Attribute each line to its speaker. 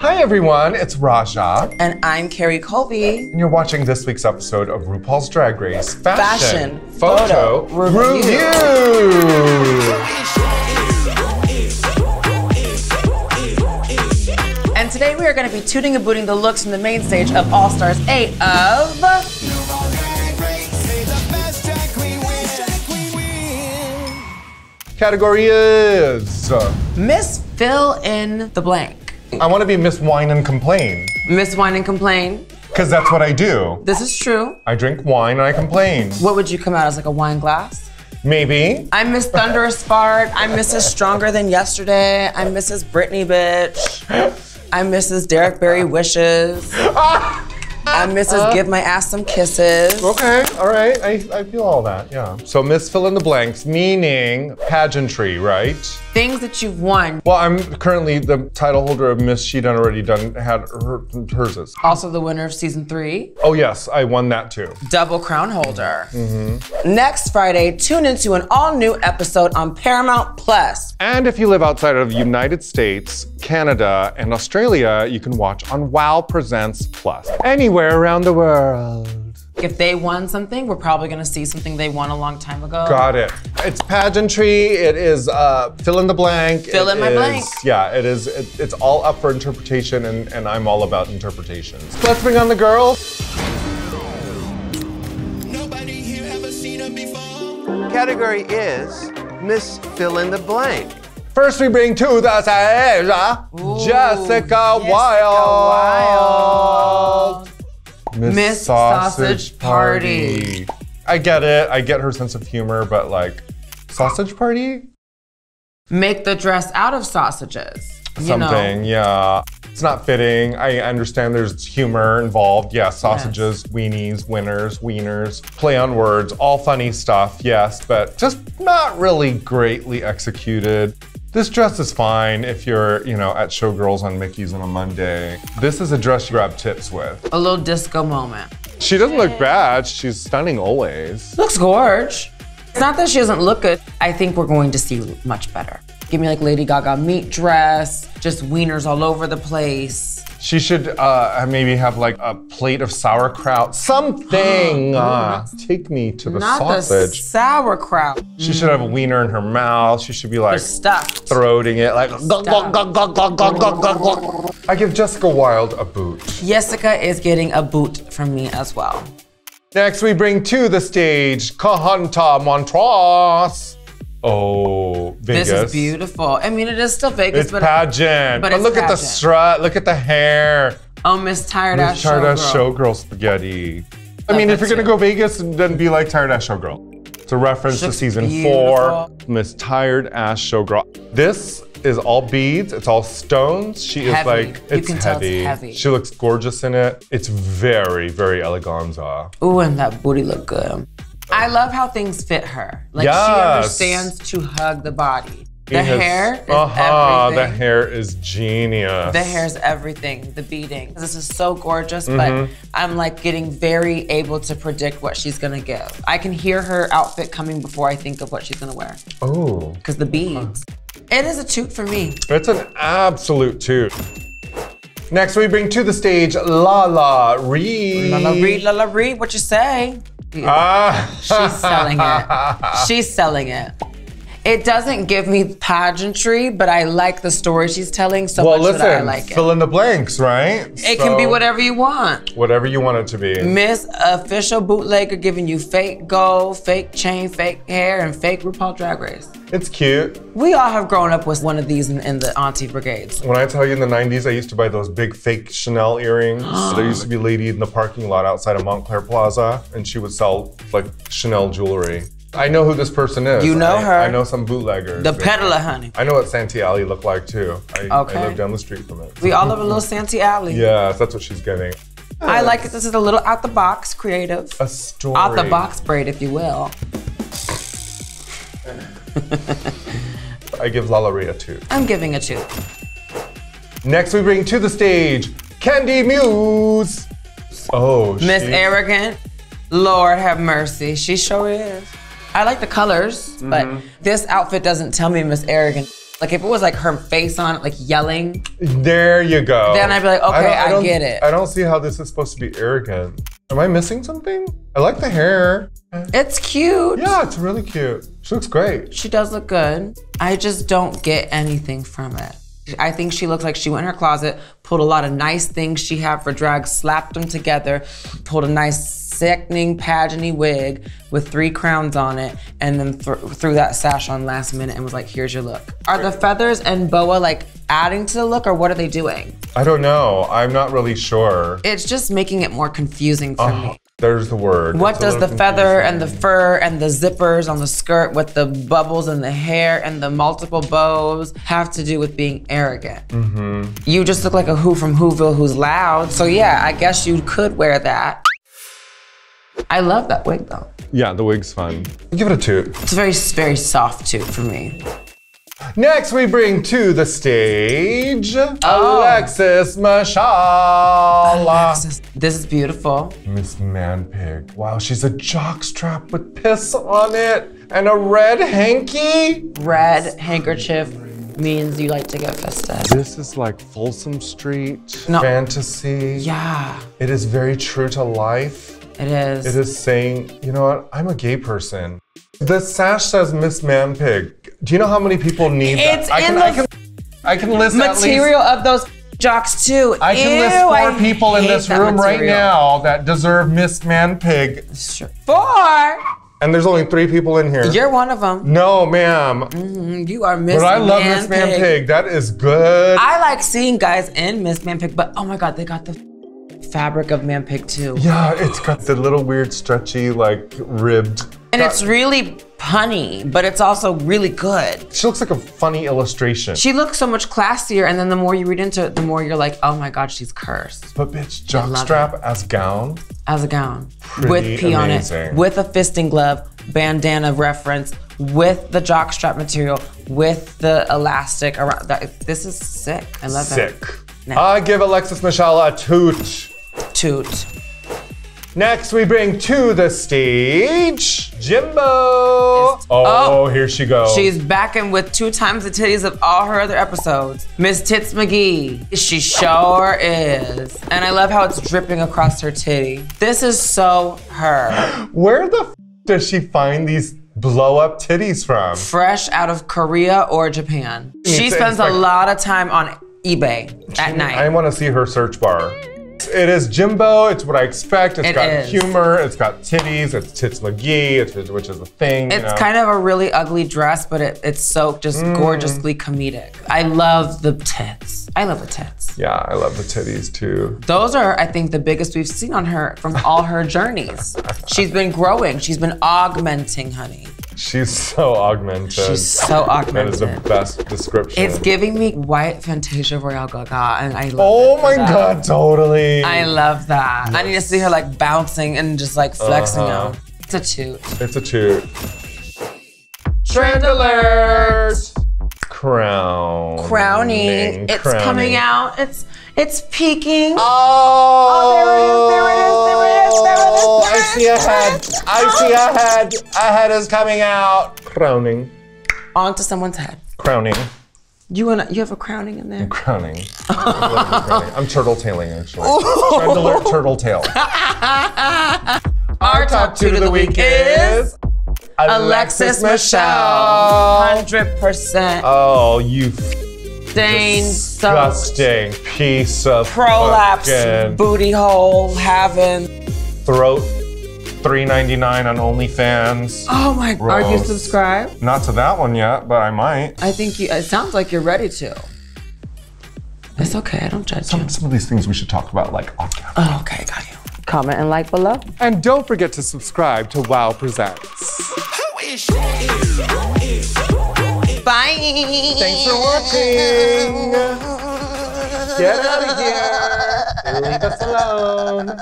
Speaker 1: Hi everyone, it's Raja,
Speaker 2: And I'm Kerri Colby.
Speaker 1: and you're watching this week's episode of RuPaul's Drag Race Fashion,
Speaker 2: Fashion
Speaker 1: Photo,
Speaker 2: Photo
Speaker 1: Review.
Speaker 2: And today we are going to be tooting and booting the looks from the main stage of All Stars 8 of
Speaker 1: Category is
Speaker 2: Miss Fill in the Blank.
Speaker 1: I want to be Miss Wine and Complain,
Speaker 2: Miss Wine and Complain.
Speaker 1: because that's what I do.
Speaker 2: This is true.
Speaker 1: I drink wine and I complain.
Speaker 2: What would you come out as, like a wine glass?
Speaker 1: Maybe.
Speaker 2: I'm Miss Thunderous Fart. I'm Mrs. Stronger Than Yesterday. I'm Mrs. Britney Bitch. I'm Mrs. Derrick Barry Wishes. I'm Mrs. Uh. Give My Ass Some Kisses.
Speaker 1: Okay, all right. I, I feel all that, yeah. So Miss Fill in the Blanks, meaning pageantry, right?
Speaker 2: Things that you've won.
Speaker 1: Well, I'm currently the title holder of Miss She Done Already Done, had her, hers is.
Speaker 2: Also the winner of season three.
Speaker 1: Oh yes, I won that too.
Speaker 2: double crown holder. Mm-hmm. Next Friday, tune into an all new episode on Paramount Plus.
Speaker 1: And if you live outside of the United States, Canada, and Australia, you can watch on WoW Presents Plus. Anywhere around the world.
Speaker 2: If they won something, we're probably gonna see something they won a long time ago.
Speaker 1: Got it. It's pageantry. It is uh, fill in the blank.
Speaker 2: Fill
Speaker 1: It
Speaker 2: in my
Speaker 1: is-
Speaker 2: blank.
Speaker 1: Yeah, it is. It, it's all up for interpretation, and, and I'm all about interpretations. Let's bring on the girls.
Speaker 3: Nobody here ever seen her before.
Speaker 4: category is Miss Fill in the Blank.
Speaker 1: First, we bring to the stage uh, Jessica, Wild.
Speaker 2: Miss Sausage Party.
Speaker 1: I get it. I get her sense of humor, but like, sausage party?
Speaker 2: Make the dress out of sausages. You
Speaker 1: Something,
Speaker 2: know.
Speaker 1: yeah. It's not fitting. I understand there's humor involved. Yeah, sausages, weenies, winners, wieners, play on words, all funny stuff, yes, but just not really greatly executed. This dress is fine if you're, you know, at Showgirls on Micky's on a Monday. This is a dress you grab tips with.
Speaker 2: A little disco moment.
Speaker 1: She doesn't look bad. She's stunning always.
Speaker 2: Looks gorge. It's not that she doesn't look good. I think we're going to see much better. Give me like Lady Gaga meat dress, just wieners all over the place.
Speaker 1: She should uh, maybe have like a plate of sauerkraut, something. uh, take me to the
Speaker 2: Not the sauerkraut.
Speaker 1: She should have a wiener in her mouth. She should be like
Speaker 2: Stuffed.
Speaker 1: throating it like. I give Jessica Wild a boot.
Speaker 2: Jessica is getting a boot from me as well.
Speaker 1: Next, we bring to the stage Kahanna Montrese. Oh, Vegas.
Speaker 2: This is beautiful. I mean, it is still Vegas,
Speaker 1: It's
Speaker 2: but
Speaker 1: pageant.
Speaker 2: but
Speaker 1: But, look at the strut. Look at the hair.
Speaker 2: oh, Miss Tired
Speaker 1: Miss
Speaker 2: Ass
Speaker 1: Tired Ass
Speaker 2: Showgirl.
Speaker 1: Showgirl spaghetti. I mean, if you're gonna go Vegas, then be like Tired Ass Showgirl. It's a reference to season
Speaker 2: beautiful.
Speaker 1: four. Miss Tired Ass Showgirl. This is all beads. It's all stones. She is
Speaker 2: Heavy.
Speaker 1: like, it's
Speaker 2: can tell it's
Speaker 1: heavy.
Speaker 2: heavy.
Speaker 1: She looks gorgeous in it. It's very, very eleganza.
Speaker 2: Ooh, and that booty look good. I love how things fit her. Like she understands to hug the body. The hair is
Speaker 1: uh-huh, The hair is genius.
Speaker 2: The hair's everything. The beading. This is so gorgeous,
Speaker 1: Mm-hmm.
Speaker 2: but I'm like getting very able to predict what she's gonna give. I can hear her outfit coming before I think of what she's gonna wear.
Speaker 1: Oh,
Speaker 2: Because the beads. It is a toot for me.
Speaker 1: it's an absolute toot. Next, we bring to the stage LaLa Ri.
Speaker 2: La la Ree, la la Ree, what you say?
Speaker 1: Ah.
Speaker 2: She's selling it. She's selling it. It doesn't give me pageantry, but I like the story she's telling so
Speaker 1: Well,
Speaker 2: much
Speaker 1: listen,
Speaker 2: that I like it.
Speaker 1: fill in the blanks, right?
Speaker 2: It can be whatever you want.
Speaker 1: Whatever you want it to be.
Speaker 2: Miss Official Bootlegger giving you fake gold, fake chain, fake hair, and fake RuPaul Drag Race.
Speaker 1: It's cute.
Speaker 2: We all have grown up with one of these in, in the auntie brigades.
Speaker 1: When I tell you in the 90s, I used to buy those big fake Chanel earrings. there used to be a lady in the parking lot outside of Montclair Plaza, and she would sell like Chanel jewelry. I know who this person is.
Speaker 2: You know
Speaker 1: I,
Speaker 2: her.
Speaker 1: I know some bootleggers.
Speaker 2: The peddler, honey.
Speaker 1: I know what Santee Alley looked like too. I,
Speaker 2: Okay.
Speaker 1: I live down the street from it.
Speaker 2: We all live a little Santee Alley.
Speaker 1: Yes, that's what she's getting.
Speaker 2: I like it. This is a little out the box creative.
Speaker 1: A story.
Speaker 2: Out the box braid, if you will.
Speaker 1: I give Lala Ria two.
Speaker 2: I'm giving a two.
Speaker 1: Next, we bring to the stage Kandy Muse. Oh,
Speaker 2: Miss Arrogant, Lord have mercy. She sure is. I like the colors, but
Speaker 1: Mm-hmm.
Speaker 2: this outfit doesn't tell me Miss Arrogant. Like if it was like her face on it, like yelling,
Speaker 1: There you go.
Speaker 2: Then I'd be like, okay,
Speaker 1: don't-
Speaker 2: I
Speaker 1: don't-
Speaker 2: get it.
Speaker 1: I don't see how this is supposed to be arrogant. Am I missing something? I like the hair.
Speaker 2: it's cute.
Speaker 1: Yeah, it's really cute. She looks great.
Speaker 2: She does look good. I just don't get anything from it. I think she looks like she went in her closet, pulled a lot of nice things she had for drag, slapped them together, pulled a nice sickening pageanty wig with three crowns on it, and then th- threw that sash on last minute and was like, "Here's your look." Are the feathers and boa like adding to the look, or what are they doing?
Speaker 1: I don't know. I'm not really sure.
Speaker 2: It's just making it more confusing for
Speaker 1: Oh,
Speaker 2: me.
Speaker 1: there's the word.
Speaker 2: What
Speaker 1: It's
Speaker 2: does the
Speaker 1: little
Speaker 2: feather and the fur and the zippers on the skirt with the bubbles and the hair and the multiple bows have to do with being arrogant? Mm-hmm. You just look like a Who from Whoville who's loud. So yeah, I guess you could wear that. I love that wig though.
Speaker 1: Yeah, the wig's fun. Give it a toot.
Speaker 2: It's a very, very soft toot for me.
Speaker 1: Next, we bring to the stage
Speaker 2: Oh.
Speaker 1: Alexis Michelle.
Speaker 2: This is beautiful.
Speaker 1: Miss Manpig. Wow, she's a jockstrap with piss on it and a red hanky.
Speaker 2: Red handkerchief means you like to get festive.
Speaker 1: This is like Folsom Street
Speaker 2: No.
Speaker 1: fantasy.
Speaker 2: Yeah,
Speaker 1: It is very true to life.
Speaker 2: It is.
Speaker 1: It is saying, you know what, I'm a gay person. The sash says Miss Manpig. Do you know how many people need
Speaker 2: It's
Speaker 1: that? I
Speaker 2: in
Speaker 1: can,
Speaker 2: the
Speaker 1: I can, I can list at least
Speaker 2: Material of those jocks too.
Speaker 1: I can
Speaker 2: Ew,
Speaker 1: list four
Speaker 2: I
Speaker 1: people in this room right now that deserve Miss Manpig,
Speaker 2: Sure. Four.
Speaker 1: and there's only three people in here.
Speaker 2: You're one of them.
Speaker 1: no, ma'am.
Speaker 2: Mm-hmm, you are Miss
Speaker 1: But I love Miss
Speaker 2: Man
Speaker 1: Manpig. That is good.
Speaker 2: I like seeing guys in Miss Manpig, but oh my god, they got the fabric of Manpig too.
Speaker 1: yeah, it's got the little weird stretchy, like ribbed.
Speaker 2: And it's really punny, but it's also really good.
Speaker 1: She looks like a funny illustration.
Speaker 2: She looks so much classier, and then the more you read into it, the more you're like, oh my god, she's cursed.
Speaker 1: but bitch, jockstrap as gown.
Speaker 2: As a gown.
Speaker 1: Pretty
Speaker 2: with pee on it, with a fisting glove, bandana reference, with the jockstrap material, with the elastic around that. This is sick. I love
Speaker 1: Sick.
Speaker 2: it. No.
Speaker 1: I give Alexis Michelle a toot.
Speaker 2: Toot.
Speaker 1: Next, we bring to the stage Jimbo. Oh,
Speaker 2: oh.
Speaker 1: here she goes.
Speaker 2: She's back in with two times the titties of all her other episodes. Miss Tits McGee. She sure is. And I love how it's dripping across her titty. This is so her.
Speaker 1: Where the f- does she find these blow up titties from?
Speaker 2: Fresh out of Korea or Japan. She spends a lot of time on eBay at night.
Speaker 1: I want to see her search bar. It is Jimbo. It's what I expect. It's
Speaker 2: It
Speaker 1: got
Speaker 2: is.
Speaker 1: humor. It's got titties. It's Tits McGee, it's, which is a thing.
Speaker 2: It's kind of a really ugly dress, but it, it's so just
Speaker 1: Mm.
Speaker 2: gorgeously comedic. I love the tits. I love the tits.
Speaker 1: Yeah, I love the titties too.
Speaker 2: Those are, I think, the biggest we've seen on her from all her journeys. She's been growing. She's been augmenting, honey.
Speaker 1: She's so augmented.
Speaker 2: She's so augmented.
Speaker 1: That is the best description.
Speaker 2: It's giving me white Fantasia Royale Gaga, and I love
Speaker 1: Oh my
Speaker 2: that.
Speaker 1: god, totally.
Speaker 2: I love that. I need to see her like bouncing and just like flexing
Speaker 1: Uh-huh.
Speaker 2: out. It's a toot.
Speaker 1: It's a toot. Trend alert! Crown.
Speaker 2: Crowning. It's coming out. It's it's peaking.
Speaker 1: Oh,
Speaker 2: there it is, there it is, there it is, there it is,
Speaker 1: I see a head. I see a oh. head. A head is coming out. Crowning.
Speaker 2: Onto someone's head.
Speaker 1: Crowning.
Speaker 2: You wanna you have a crowning in there?
Speaker 1: Crowning. Crowning. I'm turtle tailing actually. Trend alert turtle tail.
Speaker 2: Our top two of the week is Alexis Michelle. Hundred percent
Speaker 1: Oh, you
Speaker 2: stained, soaked,
Speaker 1: disgusting piece of
Speaker 2: prolapse,
Speaker 1: fucking
Speaker 2: booty hole having.
Speaker 1: Throat. $3.99 on OnlyFans.
Speaker 2: Oh my! god! Are you subscribed?
Speaker 1: Not to that one yet, but I might.
Speaker 2: I think you. It sounds like you're ready to. It's okay. I don't judge you.
Speaker 1: Some, some of these things we should talk about, like off camera.
Speaker 2: Oh, okay, got you. Comment and like below.
Speaker 1: And don't forget to subscribe to Wow Presents.
Speaker 3: Who is she? Is she? Is she?
Speaker 2: Bye.
Speaker 1: Thanks for watching. Get out of here. Leave us alone.